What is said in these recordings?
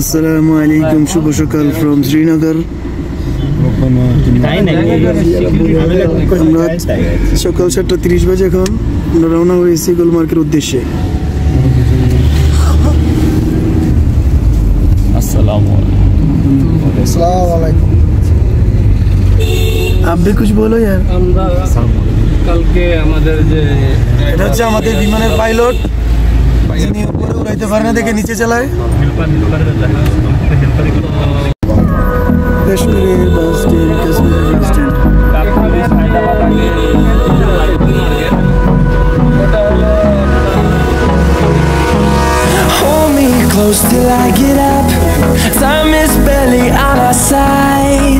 আসসালামু আলাইকুম শুভ সকাল ফ্রম শ্রীনগর আমরা সকাল সাতটা তিরিশ বাজে এখন। আমরা রওনা হয়েছি গুলমার্গের উদ্দেশ্যে। আপনি কুছ বলো यार আমরা কালকে আমাদের যে এটা হচ্ছে আমাদের বিমানের পাইলট। যিনি উপরে উড়াইতে পারে না, দেখে নিচে চালায় কাশ্মীরের বাস স্ট্যান্ড কাশ্মীরের bus stand close till. Time is barely on our side.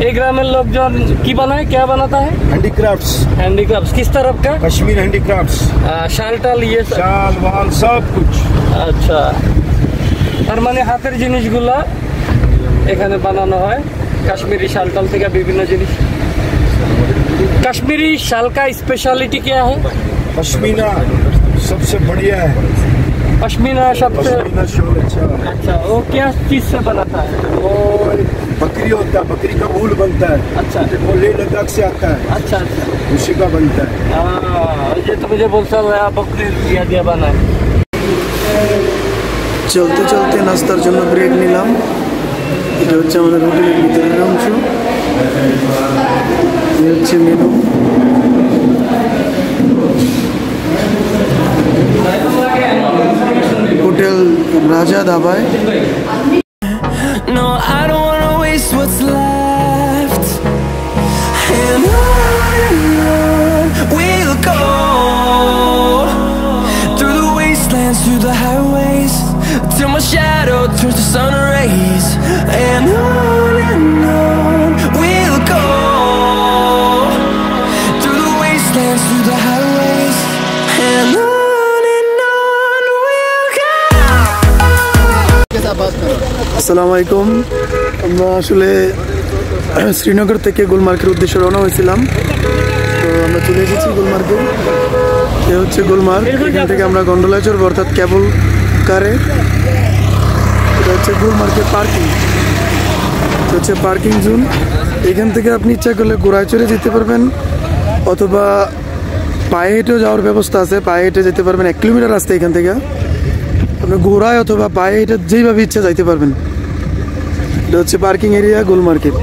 एक ग्रामीण लोग जो की बनाए क्या बनाता है हैंडीक्राफ्ट्स हैंडीक्राफ्ट किस तरफ का कश्मीर हैंडीक्राफ्ट्स आ, शाल टाल ये सब शाल वाल सब कुछ আচ্ছা তার মানে হাতের জিনিসগুলা এখানে বানানো হয় কাশ্মীরি শালটাল থেকে বিভিন্ন জিনিস কাশ্মীরি শাল का स्पेशलिटी क्या है पश्मीना सबसे बढ़िया है पश्मीना सबसे पश्मीना शॉल अच्छा है अच्छा वो क्या चीज से बनाता है वो बकरी होता है बकरी का ऊल बनता है अच्छा वो लेह लद्दाख से आता है अच्छा अच्छा उसी का बनता है हाँ, ये तो मुझे बोलता है बकरी दिया दिया बना है চলতে চলতে নাস্তার জন্য ব্রেক নিলাম এটা হচ্ছে আমাদের হোটেলের ভিতরের অংশ এই হচ্ছে মেনু হোটেল রাজা দাবায় No, I go. আসসালামু আলাইকুম আমরা আসলে শ্রীনগর থেকে গুলমার্গের উদ্দেশ্যে রওনা হয়েছিলাম। তো আমরা চলে এসেছি গুলমার্গে। এ হচ্ছে গুলমার্গ। এখান থেকে আমরা গন্ডোলায় চড়বো অর্থাৎ কেবল কারে। এটা হচ্ছে গুলমার্গের পার্কিং। হচ্ছে পার্কিং জোন। এখান থেকে আপনি ইচ্ছা করলে ঘোড়ায় চড়ে যেতে পারবেন। অথবা পায়ে হেঁটেও যাওয়ার ব্যবস্থা আছে। পায়ে হেঁটে যেতে পারবেন এক কিলোমিটার রাস্তা এখান থেকে। আপনি ঘোড়ায় অথবা পায়ে হেঁটে যেইভাবে ইচ্ছা যাইতে পারবেন। এটা হচ্ছে পার্কিং এরিয়া, গোল মার্কেট।